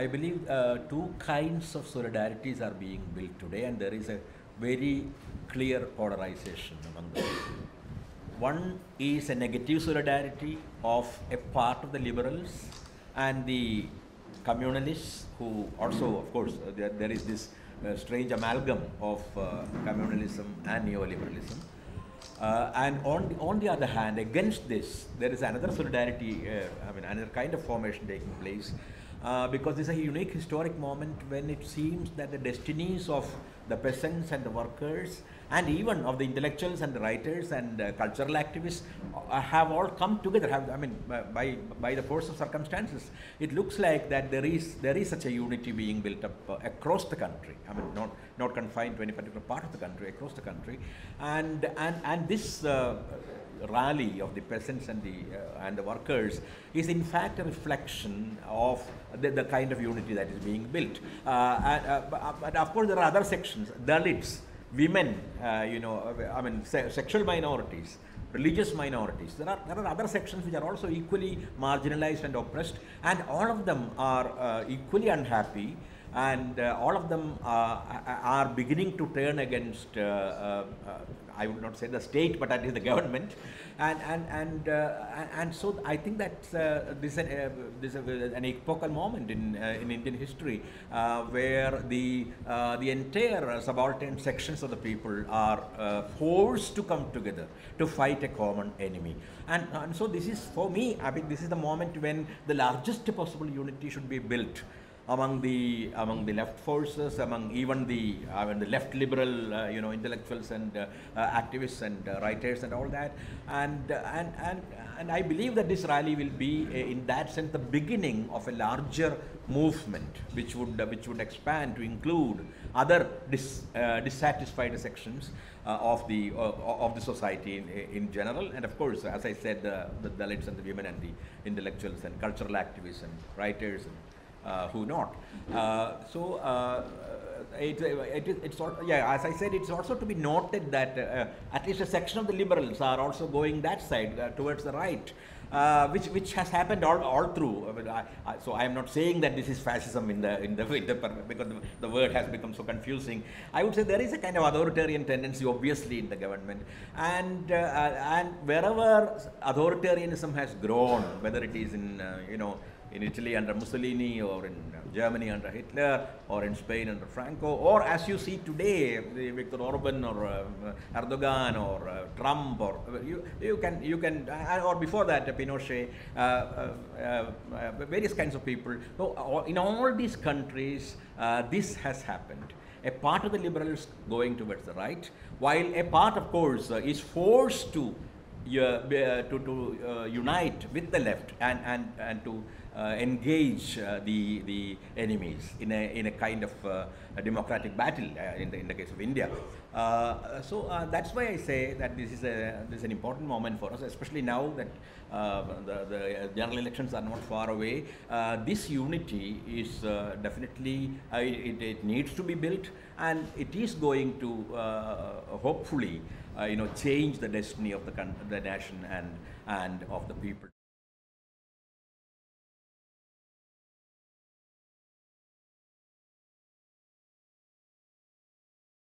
I believe uh, two kinds of solidarities are being built today, and there is a very clear polarization among them. One is a negative solidarity of a part of the liberals and the communalists, who also, of course, uh, there, there is this uh, strange amalgam of uh, communalism and neoliberalism. Uh, and on the, on the other hand, against this, there is another solidarity, uh, I mean, another kind of formation taking place, uh, because this is a unique historic moment when it seems that the destinies of the peasants and the workers, and even of the intellectuals and the writers and uh, cultural activists, uh, have all come together. Have, I mean, by by the force of circumstances, it looks like that there is there is such a unity being built up uh, across the country. I mean, not not confined to any particular part of the country, across the country, and and and this uh, rally of the peasants and the uh, and the workers is in fact a reflection of the, the kind of unity that is being built. Uh, and, uh, but, but of course, there are other sections, Dalits, women, uh, you know, I mean, se sexual minorities religious minorities. There are, there are other sections which are also equally marginalized and oppressed, and all of them are uh, equally unhappy and uh, all of them uh, are beginning to turn against, uh, uh, I would not say the state, but at least the government. And, and, and, uh, and so I think that uh, this is, an, uh, this is an epochal moment in, in Indian history where the, the entire subaltern sections of the people are forced to come together to fight a common enemy. And, and so this is, for me, I mean, this is the moment when the largest possible unity should be built among the among the left forces, among even the I mean the left liberal uh, you know intellectuals and uh, uh, activists and uh, writers and all that, and uh, and and and I believe that this rally will be in that sense the beginning of a larger movement which would which would expand to include other dis, dissatisfied sections of the of the society in, in general, and of course, as I said, the Dalits and the women and the intellectuals and cultural activists and writers and uh, who not. Uh, so uh, it, it, it's yeah, as I said, it's also to be noted that at least a section of the liberals are also going that side towards the right. Uh, which which has happened all, all through. I mean, I, I, so I am not saying that this is fascism in the in the, in the because the, the, word has become so confusing. I would say there is a kind of authoritarian tendency, obviously, in the government, and uh, and wherever authoritarianism has grown, whether it is in uh, you know in Italy under Mussolini or in Germany under Hitler or in Spain under Franco or as you see today Viktor Orban or uh, Erdogan or uh, Trump or uh, you, you can you can uh, or before that Pinochet uh, uh, various kinds of people. So in all these countries this has happened. A part of the liberals going towards the right while a part of course is forced to to, to unite with the left and, and, and to uh, engage uh, the, the enemies in a, in a kind of uh, democratic battle in, the, in the case of India. Uh, so uh, that's why I say that this is, a, this is an important moment for us, especially now that uh, the, the general elections are not far away. this unity is definitely, it, it, needs to be built and it is going to hopefully uh, you know, change the destiny of the, the nation and, and of the people.